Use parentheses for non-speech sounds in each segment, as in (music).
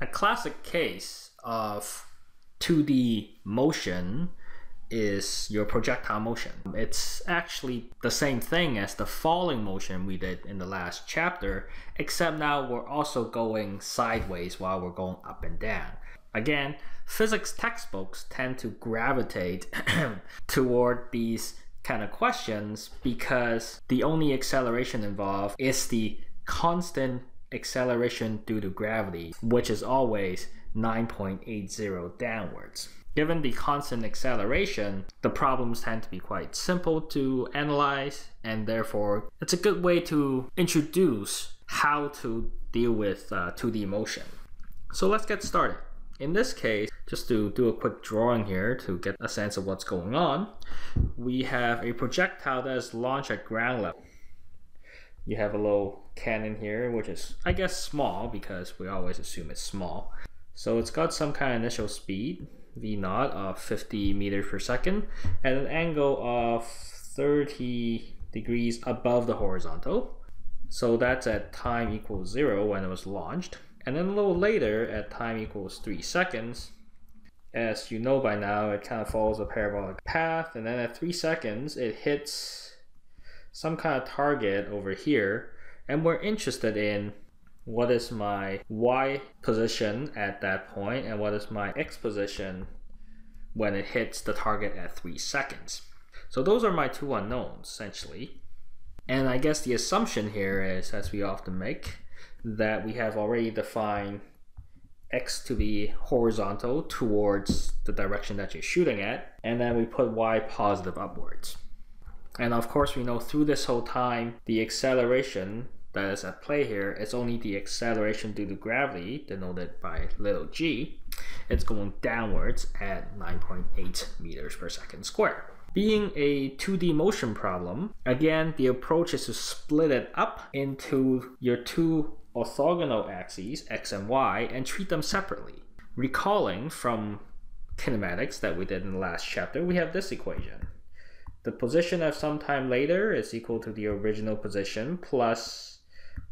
A classic case of 2D motion is your projectile motion. It's actually the same thing as the falling motion we did in the last chapter, except now we're also going sideways while we're going up and down. Again, physics textbooks tend to gravitate (clears throat) toward these kind of questions because the only acceleration involved is the constant acceleration due to gravity, which is always 9.80 downwards. Given the constant acceleration, the problems tend to be quite simple to analyze, and therefore, it's a good way to introduce how to deal with uh, 2D motion. So let's get started. In this case, just to do a quick drawing here to get a sense of what's going on, we have a projectile that is launched at ground level. You have a little cannon here, which is, I guess, small because we always assume it's small. So it's got some kind of initial speed, v naught of 50 meters per second, at an angle of 30 degrees above the horizontal. So that's at time equals zero when it was launched. And then a little later, at time equals 3 seconds, as you know by now, it kind of follows a parabolic path. And then at 3 seconds, it hits some kind of target over here. And we're interested in what is my y position at that point and what is my x position when it hits the target at 3 seconds. So those are my two unknowns, essentially. And I guess the assumption here is, as we often make, that we have already defined x to be horizontal towards the direction that you're shooting at, and then we put y positive upwards. And of course, we know through this whole time, the acceleration that is at play here is only the acceleration due to gravity, denoted by little g. It's going downwards at 9.8 meters per second square. Being a 2D motion problem, again, the approach is to split it up into your two orthogonal axes, x and y, and treat them separately. Recalling from kinematics that we did in the last chapter, we have this equation. The position of some time later is equal to the original position plus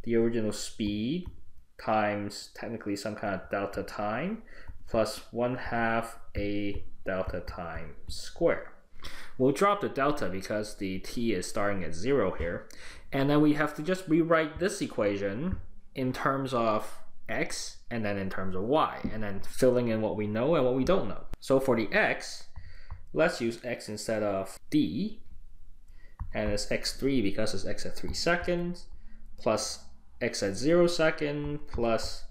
the original speed times technically some kind of delta time plus 1 half a delta time square. We'll drop the delta because the t is starting at 0 here. And then we have to just rewrite this equation in terms of x and then in terms of y, and then filling in what we know and what we don't know. So for the x, let's use x instead of d, and it's x3 because it's x at 3 seconds, plus x at 0 second, plus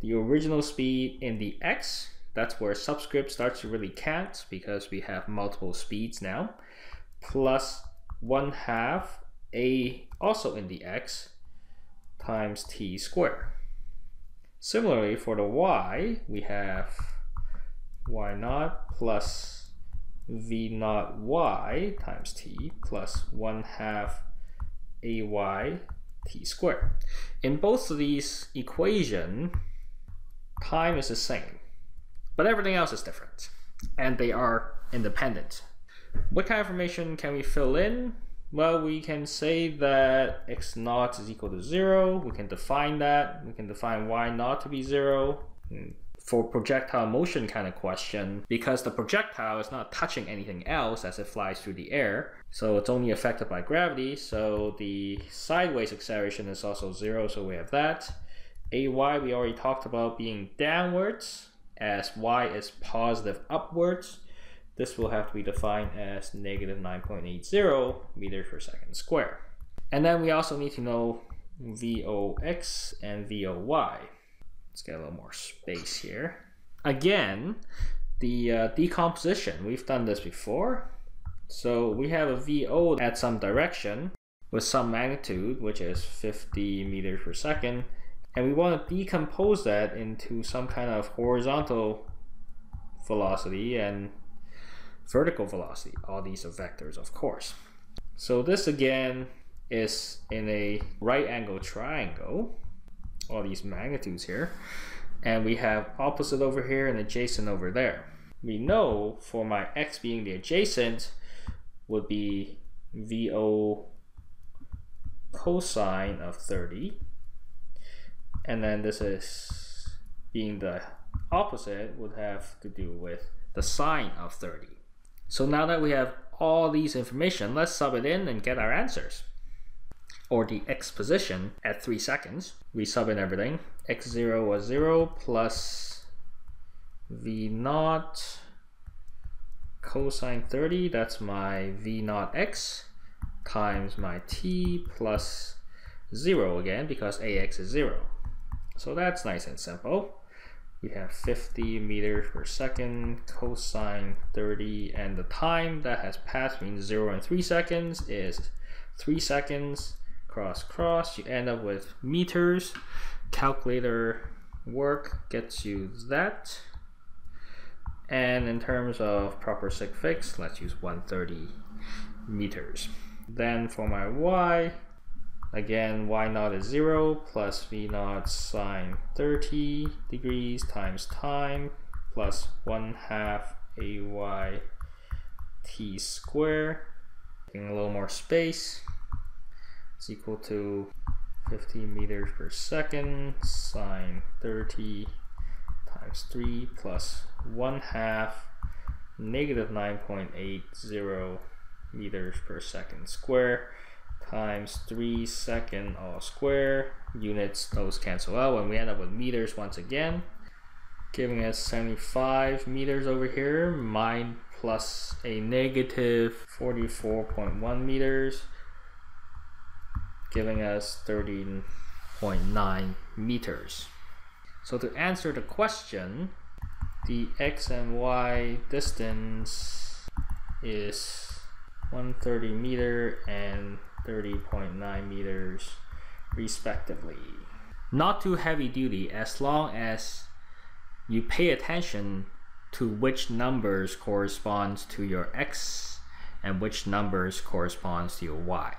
the original speed in the x, that's where subscript starts to really count because we have multiple speeds now, plus 1 half a also in the x, times t squared. Similarly, for the y, we have y naught plus v naught y times t plus 1 half ay t squared. In both of these equation, time is the same, but everything else is different, and they are independent. What kind of information can we fill in? Well, we can say that x naught is equal to 0. We can define that. We can define y naught to be 0. Hmm. For projectile motion kind of question, because the projectile is not touching anything else as it flies through the air, so it's only affected by gravity, so the sideways acceleration is also 0, so we have that. AY we already talked about being downwards, as y is positive upwards this will have to be defined as negative 9.80 meters per second square. And then we also need to know VOX and VOY. Let's get a little more space here. Again, the uh, decomposition, we've done this before. So we have a VO at some direction with some magnitude, which is 50 meters per second. And we want to decompose that into some kind of horizontal velocity and vertical velocity. All these are vectors, of course. So this again is in a right angle triangle, all these magnitudes here. And we have opposite over here and adjacent over there. We know for my x being the adjacent would be VO cosine of 30. And then this is being the opposite would have to do with the sine of 30. So now that we have all these information, let's sub it in and get our answers. Or the x position at 3 seconds. We sub in everything. x0 was 0 plus v naught cosine 30, that's my v naught x, times my t plus 0 again because ax is 0. So that's nice and simple. We have 50 meters per second, cosine 30, and the time that has passed means 0 and 3 seconds is 3 seconds, cross cross, you end up with meters. Calculator work gets you that. And in terms of proper sig figs, let's use 130 meters. Then for my y, Again, y naught is 0 plus v naught sine 30 degrees times time plus 1 half ay t square. Getting a little more space. It's equal to 15 meters per second sine 30 times 3 plus 1 half negative 9.80 meters per second square times 3 second all square. Units, those cancel out, and we end up with meters once again. Giving us 75 meters over here, mine plus a negative 44.1 meters, giving us 13.9 meters. So to answer the question, the x and y distance is 130 meter and 30.9 meters respectively. Not too heavy duty as long as you pay attention to which numbers corresponds to your x and which numbers corresponds to your y.